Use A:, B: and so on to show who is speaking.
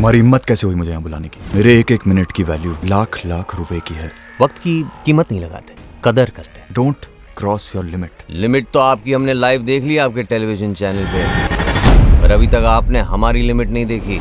A: तुम्हारी हिम्मत कैसे हुई मुझे यहाँ बुलाने की? मेरे एक एक मिनट की वैल्यू लाख लाख रुपए की है।
B: वक्त की कीमत नहीं लगाते कदर करते।
A: Don't cross your limit
B: limit तो आपकी हमने लाइव देख ली आपके टेलीविज़न चैनल पे। पर अभी तक आपने हमारी लिमिट नहीं देखी।